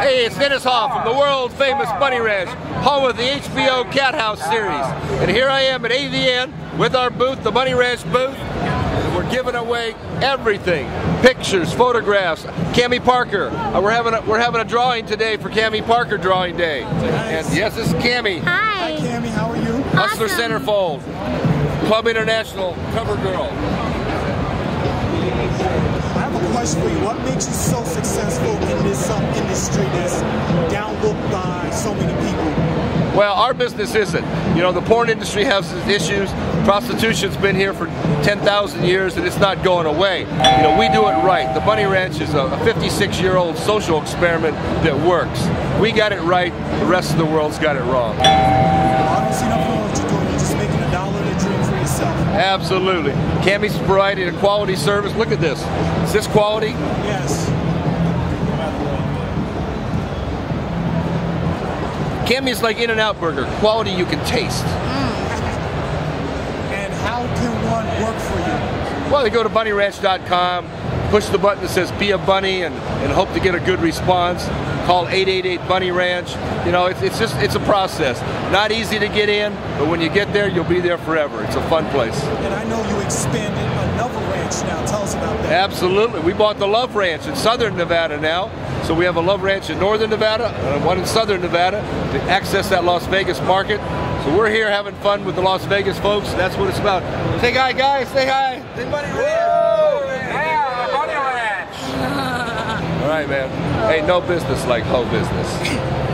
Hey, it's Dennis Hof from the world famous Bunny Ranch, home of the HBO Cathouse series. And here I am at AVN with our booth, the Bunny Ranch booth. And we're giving away everything. Pictures, photographs. Cami Parker. Uh, we're having a, we're having a drawing today for Cami Parker Drawing Day. And yes, this is Cami. Hi. Hi, Cami. How are you? Hustler Awesome. Centerfold. Club International cover girl. I have a question for you. What makes you so successful in this um, industry that's downlooked by so many people? Well, our business isn't. You know, the porn industry has its issues. Prostitution's been here for 10,000 years and it's not going away. You know, we do it right. The Bunny Ranch is a 56 year old social experiment that works. We got it right, the rest of the world's got it wrong. Absolutely. Cami's providing a quality service. Look at this. Is this quality? Yes. Cami's like In-N-Out Burger. Quality you can taste. Mm. And how can one work for you? Well, they go to bunnyranch.com, push the button that says be a bunny and, and hope to get a good response. Call 888 Bunny Ranch. You know, it's, it's just, it's a process. Not easy to get in, but when you get there, you'll be there forever. It's a fun place. And I know you expanded another ranch now. Tell us about that. Absolutely. We bought the Love Ranch in southern Nevada now. So we have a Love Ranch in northern Nevada and one in southern Nevada to access that Las Vegas market. So we're here having fun with the Las Vegas folks. That's what it's about. Say hi, guys. Say hi. Say Bunny Ranch. Yeah, Bunny Ranch. All right, man. Hey, no business like hoe business.